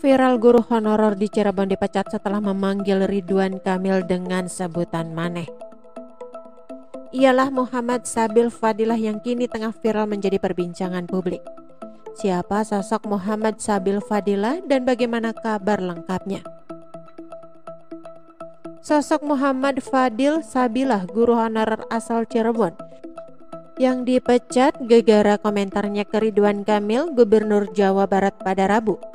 Viral guru honorer di Cirebon dipecat setelah memanggil Ridwan Kamil dengan sebutan maneh. Ialah Muhammad Sabil Fadilah yang kini tengah viral menjadi perbincangan publik. Siapa sosok Muhammad Sabil Fadilah dan bagaimana kabar lengkapnya? Sosok Muhammad Fadil Sabilah, guru honorer asal Cirebon, yang dipecat gegara komentarnya ke Ridwan Kamil, Gubernur Jawa Barat pada Rabu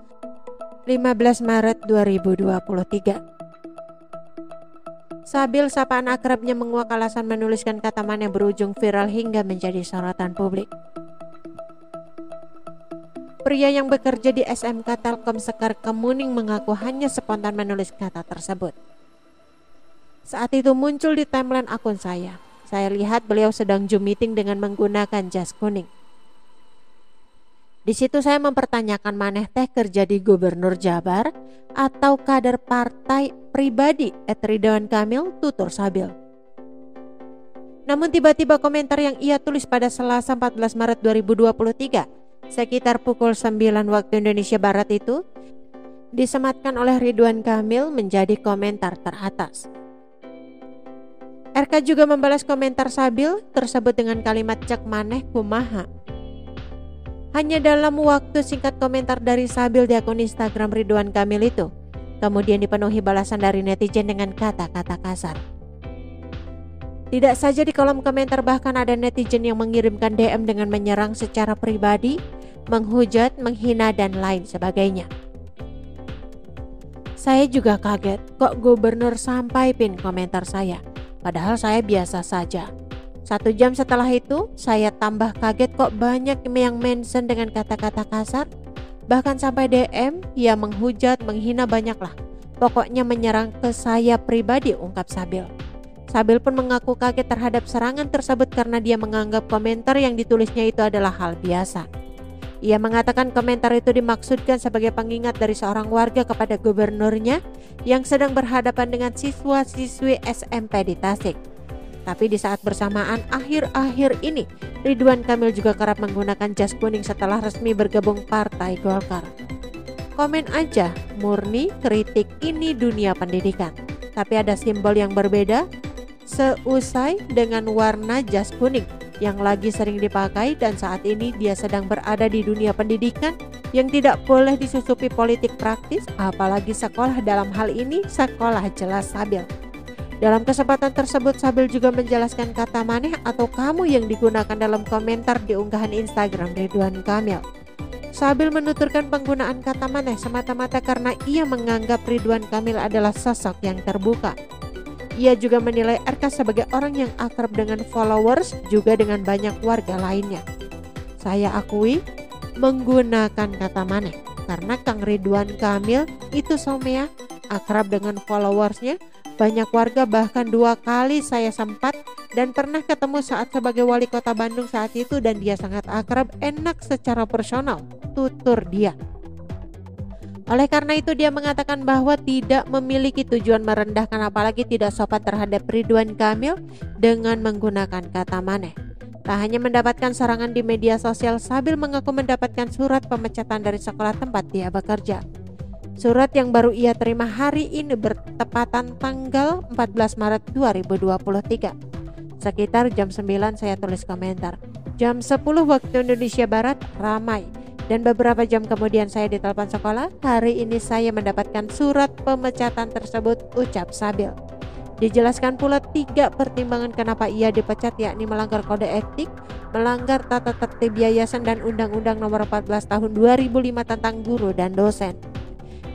15 Maret 2023. Sabil sapaan akrabnya menguak alasan menuliskan kata yang berujung viral hingga menjadi sorotan publik. Pria yang bekerja di SMK Telkom Sekar Kemuning mengaku hanya spontan menulis kata tersebut. Saat itu muncul di timeline akun saya. Saya lihat beliau sedang Zoom meeting dengan menggunakan jas kuning. Di situ saya mempertanyakan maneh teh kerja di Gubernur Jabar atau kader partai pribadi Ridwan Kamil tutur Sabil. Namun tiba-tiba komentar yang ia tulis pada Selasa 14 Maret 2023 sekitar pukul 9 waktu Indonesia Barat itu disematkan oleh Ridwan Kamil menjadi komentar teratas. RK juga membalas komentar Sabil tersebut dengan kalimat cek maneh kumaha hanya dalam waktu singkat komentar dari Sabil di akun Instagram Ridwan Kamil itu, kemudian dipenuhi balasan dari netizen dengan kata-kata kasar. Tidak saja di kolom komentar bahkan ada netizen yang mengirimkan DM dengan menyerang secara pribadi, menghujat, menghina, dan lain sebagainya. Saya juga kaget kok gubernur sampai pin komentar saya, padahal saya biasa saja. Satu jam setelah itu, saya tambah kaget kok banyak yang mention dengan kata-kata kasar. Bahkan sampai DM, ia menghujat, menghina banyaklah. Pokoknya menyerang ke saya pribadi, ungkap Sabil. Sabil pun mengaku kaget terhadap serangan tersebut karena dia menganggap komentar yang ditulisnya itu adalah hal biasa. Ia mengatakan komentar itu dimaksudkan sebagai pengingat dari seorang warga kepada gubernurnya yang sedang berhadapan dengan siswa-siswi SMP di Tasik. Tapi di saat bersamaan akhir-akhir ini, Ridwan Kamil juga kerap menggunakan jas kuning setelah resmi bergabung Partai Golkar. Komen aja, murni kritik ini dunia pendidikan. Tapi ada simbol yang berbeda seusai dengan warna jas kuning yang lagi sering dipakai dan saat ini dia sedang berada di dunia pendidikan yang tidak boleh disusupi politik praktis apalagi sekolah dalam hal ini sekolah jelas stabil. Dalam kesempatan tersebut Sabil juga menjelaskan kata maneh atau kamu yang digunakan dalam komentar di unggahan Instagram Ridwan Kamil. Sabil menuturkan penggunaan kata maneh semata-mata karena ia menganggap Ridwan Kamil adalah sosok yang terbuka. Ia juga menilai RK sebagai orang yang akrab dengan followers juga dengan banyak warga lainnya. Saya akui menggunakan kata maneh karena Kang Ridwan Kamil itu somea akrab dengan followersnya banyak warga bahkan dua kali saya sempat dan pernah ketemu saat sebagai wali kota Bandung saat itu dan dia sangat akrab, enak secara personal, tutur dia. Oleh karena itu dia mengatakan bahwa tidak memiliki tujuan merendahkan apalagi tidak sopan terhadap Ridwan Kamil dengan menggunakan kata maneh. Tak hanya mendapatkan serangan di media sosial, Sabil mengaku mendapatkan surat pemecatan dari sekolah tempat dia bekerja. Surat yang baru ia terima hari ini bertepatan tanggal 14 Maret 2023. Sekitar jam 9 saya tulis komentar. Jam 10 waktu Indonesia Barat ramai. Dan beberapa jam kemudian saya ditelepon sekolah, hari ini saya mendapatkan surat pemecatan tersebut ucap Sabil. Dijelaskan pula tiga pertimbangan kenapa ia dipecat yakni melanggar kode etik, melanggar tata tertib yayasan dan Undang-Undang Nomor 14 Tahun 2005 tentang guru dan dosen.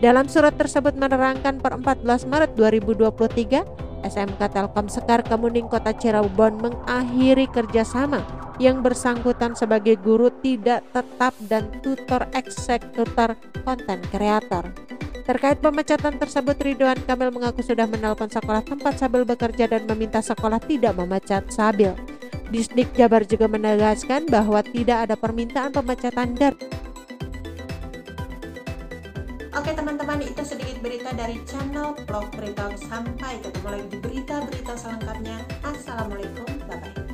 Dalam surat tersebut menerangkan per 14 Maret 2023, SMK Telkom Sekar Kemuning Kota Cirebon mengakhiri kerjasama yang bersangkutan sebagai guru tidak tetap dan tutor eksekutor konten kreator. Terkait pemecatan tersebut, Ridwan Kamil mengaku sudah menelpon sekolah tempat Sabil bekerja dan meminta sekolah tidak memecat Sabil. Disdik Jabar juga menegaskan bahwa tidak ada permintaan pemecatan dan Teman-teman itu sedikit berita dari channel blog berita. Sampai ketemu lagi di berita-berita selengkapnya. Assalamualaikum. Bye bye